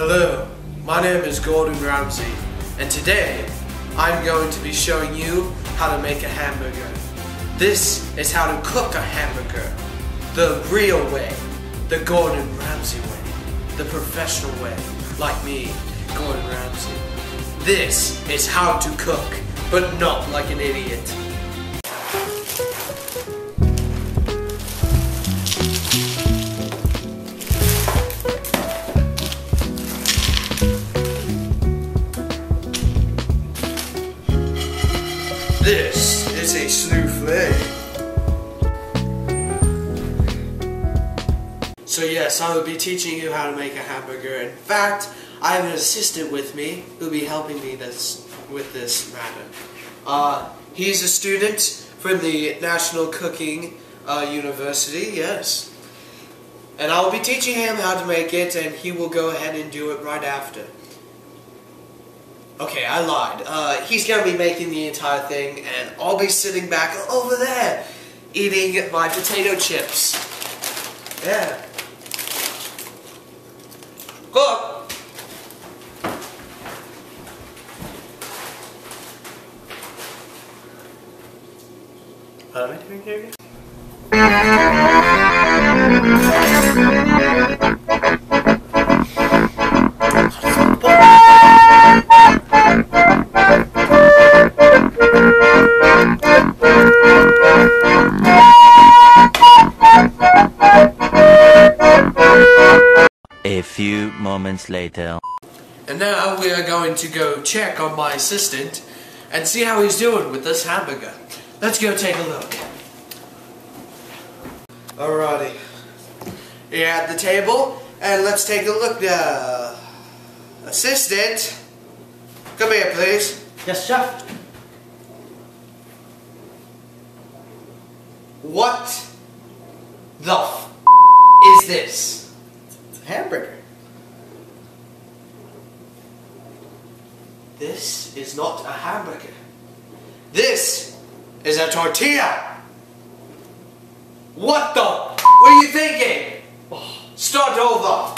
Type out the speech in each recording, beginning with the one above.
Hello, my name is Gordon Ramsay, and today I'm going to be showing you how to make a hamburger. This is how to cook a hamburger. The real way, the Gordon Ramsay way, the professional way, like me, Gordon Ramsay. This is how to cook, but not like an idiot. This is a souffle. So yes, I will be teaching you how to make a hamburger. In fact, I have an assistant with me who'll be helping me this with this matter. Uh, he's a student from the National Cooking uh, University, yes. And I'll be teaching him how to make it, and he will go ahead and do it right after. Okay, I lied. Uh, he's gonna be making the entire thing, and I'll be sitting back over there, eating my potato chips. Yeah. Cook! What am I doing here again? Few moments later. And now we are going to go check on my assistant and see how he's doing with this hamburger. Let's go take a look. Alrighty. You're at the table, and let's take a look. Uh, assistant, come here, please. Yes, chef. What the f is this? It's a hamburger. This is not a hamburger. This is a tortilla. What the? What are you thinking? Start over.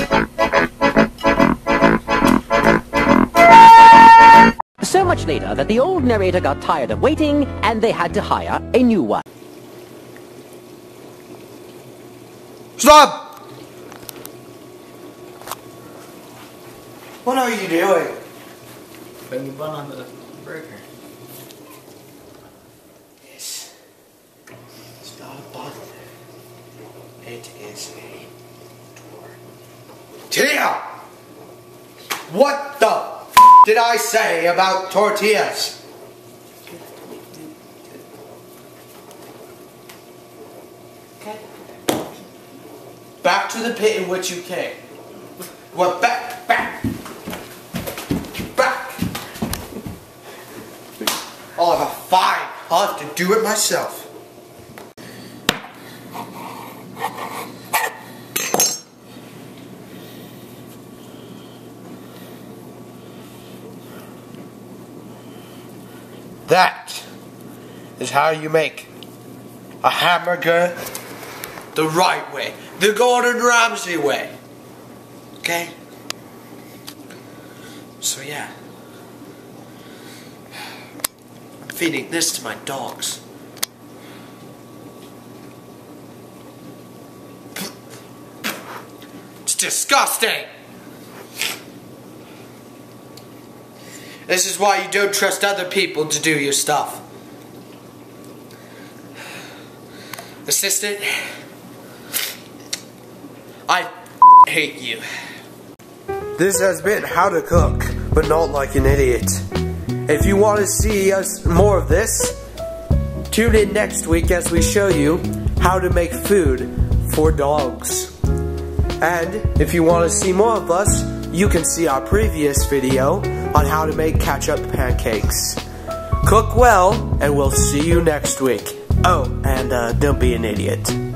So later that the old narrator got tired of waiting and they had to hire a new one. Stop! What are you doing? Putting the bun on the burger. This is not a bun. It is a tortilla. What the f- did I say about tortillas? Back to the pit in which you came. What back, back, back. Oh, fine. I'll have to do it myself. That is how you make a hamburger the right way, the Gordon Ramsay way. Okay? So, yeah. I'm feeding this to my dogs. It's disgusting! This is why you don't trust other people to do your stuff. Assistant, I hate you. This has been How to Cook, but not like an idiot. If you want to see us more of this, tune in next week as we show you how to make food for dogs. And if you want to see more of us, you can see our previous video on how to make ketchup pancakes. Cook well, and we'll see you next week. Oh, and uh, don't be an idiot.